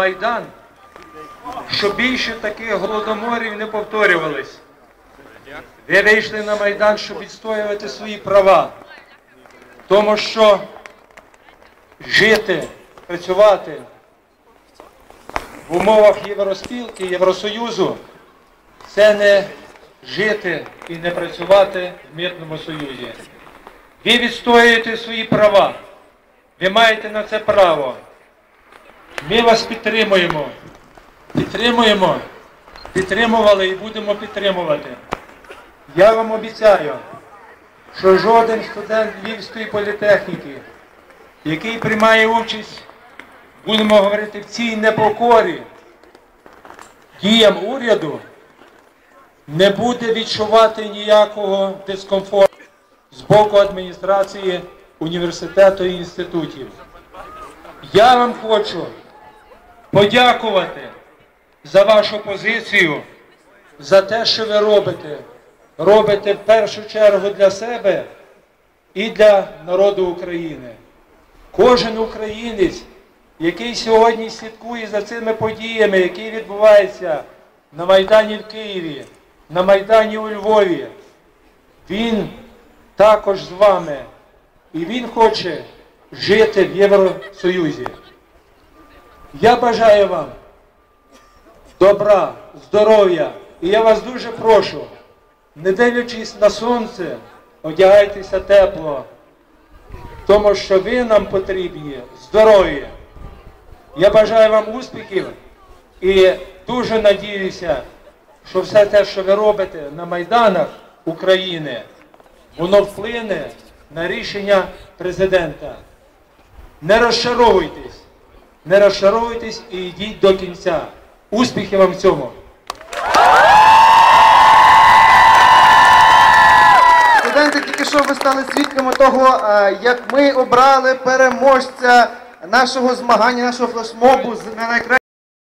Майдан, щоб більше таких голодоморів не повторювались. Ви вийшли на Майдан, щоб відстоювати свої права. Тому що жити, працювати в умовах Євроспілки, Євросоюзу це не жити і не працювати в мирному союзі. Ви відстоюєте свої права. Ви маєте на це право. Ми вас підтримуємо. Підтримуємо, підтримували і будемо підтримувати. Я вам обіцяю, що жоден студент Львівської політехніки, який приймає участь, будемо говорити, в цій непокорі діям уряду, не буде відчувати ніякого дискомфорту з боку адміністрації університету і інститутів. Я вам хочу подякувати за вашу позицію, за те, що ви робите. Робите в першу чергу для себе і для народу України. Кожен українець, який сьогодні слідкує за цими подіями, які відбуваються на Майдані в Києві, на Майдані у Львові, він також з вами. І він хоче жити в Євросоюзі. Я бажаю вам добра, здоров'я. І я вас дуже прошу, не дивлячись на сонце, одягайтеся тепло, тому що ви нам потрібні здоров'я. Я бажаю вам успіхів і дуже надіюся, що все те, що ви робите на майданах України, воно вплине на рішення президента. Не розчаровуйтесь, не розшаровуйтесь і йдіть до кінця. Успіхів вам в цьому! Студенти, тільки що ви стали свідками того, е, як ми обрали переможця нашого змагання, нашого флешмобу з- на найкраще.